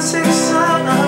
sensacional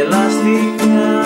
Ελαστικά